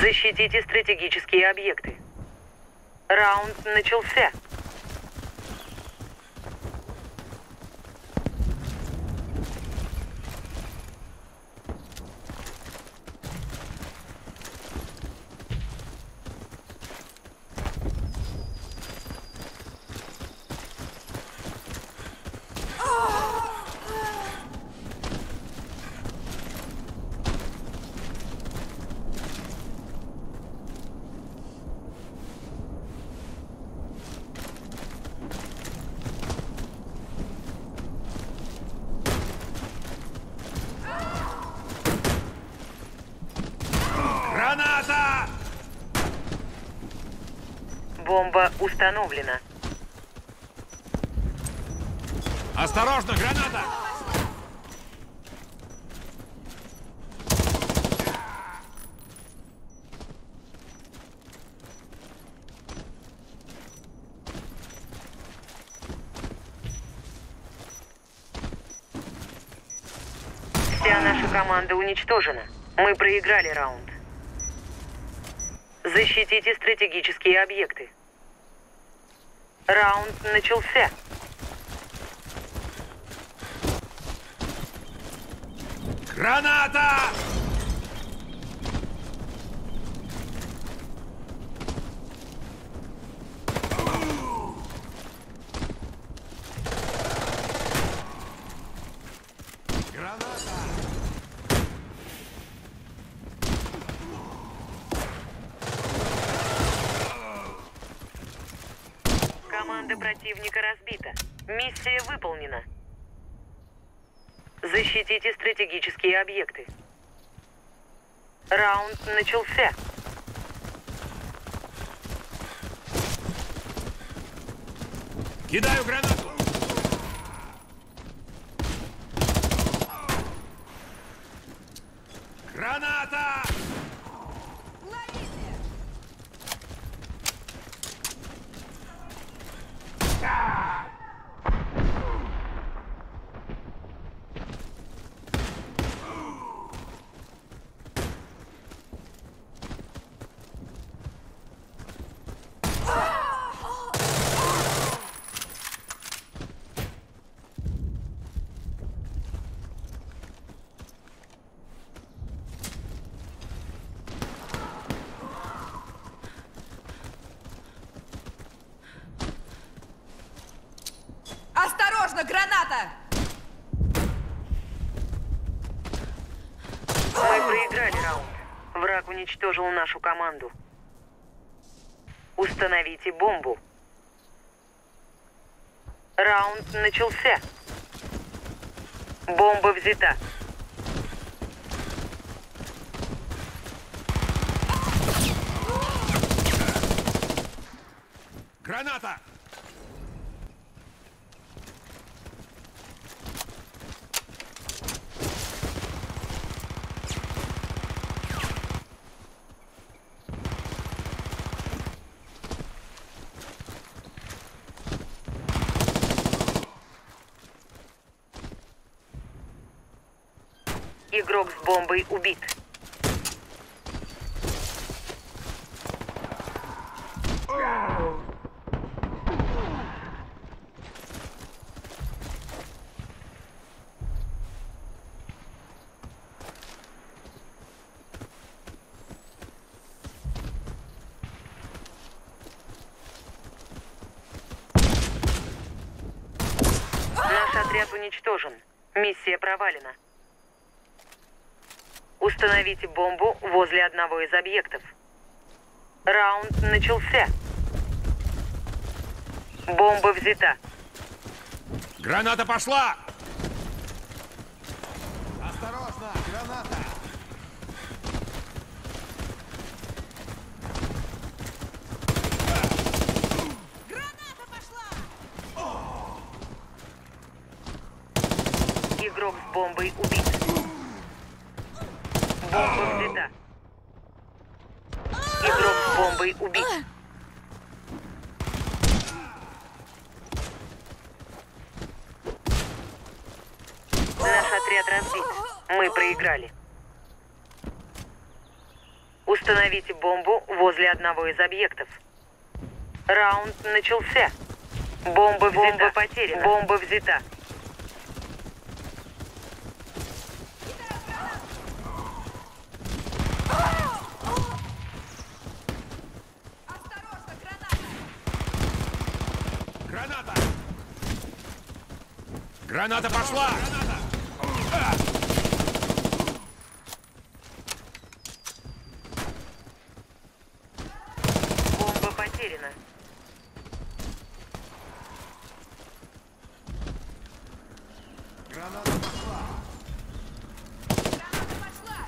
Защитите стратегические объекты. Раунд начался. Бомба установлена. Осторожно, граната! Вся наша команда уничтожена. Мы проиграли раунд. Защитите стратегические объекты. Раунд начался. Граната! Команда противника разбита. Миссия выполнена. Защитите стратегические объекты. Раунд начался. Кидаю гранату! Граната! Осторожно, граната! Мы проиграли раунд. Враг уничтожил нашу команду. Установите бомбу. Раунд начался. Бомба взята. Граната! Игрок с бомбой убит. Наш отряд уничтожен. Миссия провалена. Установите бомбу возле одного из объектов. Раунд начался. Бомба взята. Граната пошла! Осторожно, граната! Граната пошла! Игрок с бомбой убит. Бомба взята. Игрок с бомбой убит. Наш отряд разбит. Мы проиграли. Установите бомбу возле одного из объектов. Раунд начался. Бомба взята. Бомба потеряна. Бомба взята. Осторожно, граната! Граната! Граната пошла! Бомба потеряна. Граната пошла. Граната пошла!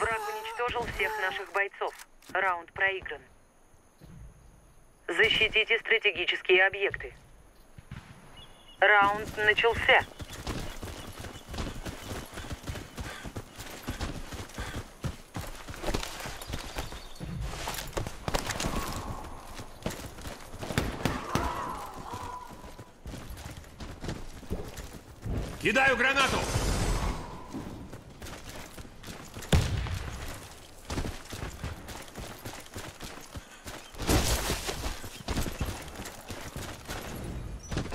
Враг уничтожил всех наших бойцов. Раунд проигран. Защитите стратегические объекты. Раунд начался. Кидаю гранату!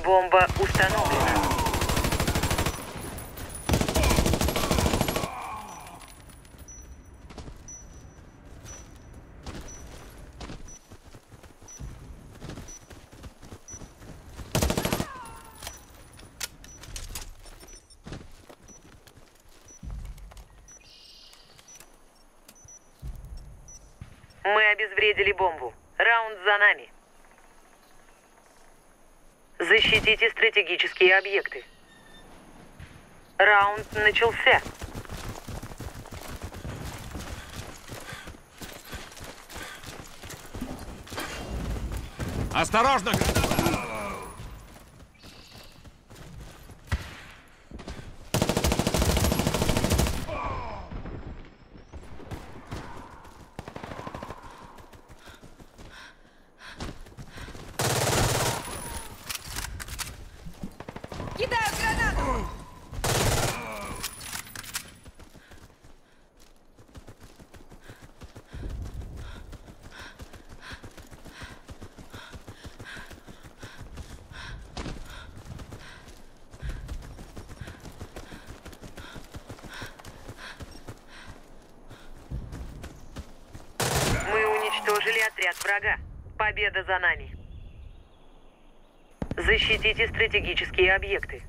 Бомба установлена. Мы обезвредили бомбу. Раунд за нами. Защитите стратегические объекты. Раунд начался. Осторожно, граната! Кидаю гранату! Мы уничтожили отряд врага. Победа за нами. Защитите стратегические объекты.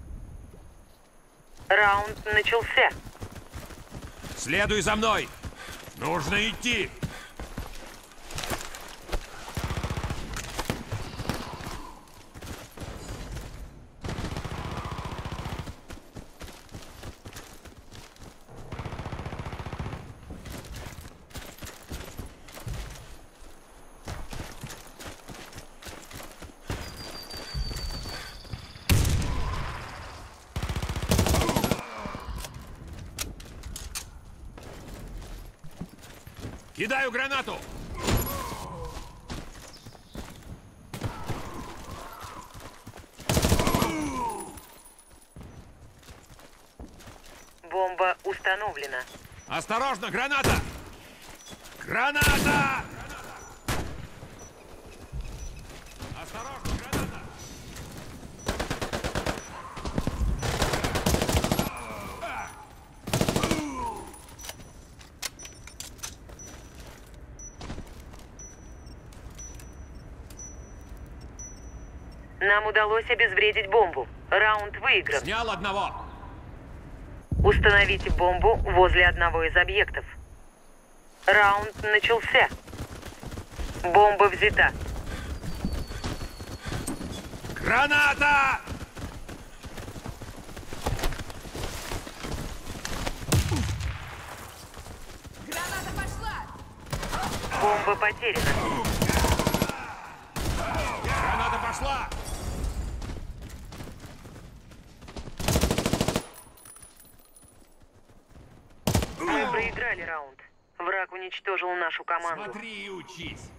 Раунд начался. Следуй за мной! Нужно идти! Кидаю гранату! Бомба установлена. Осторожно, граната! Граната! Нам удалось обезвредить бомбу. Раунд выигран. Снял одного. Установите бомбу возле одного из объектов. Раунд начался. Бомба взята. Граната! Граната пошла! Бомба потеряна. Граната пошла! Уничтожил нашу команду. Смотри и учись.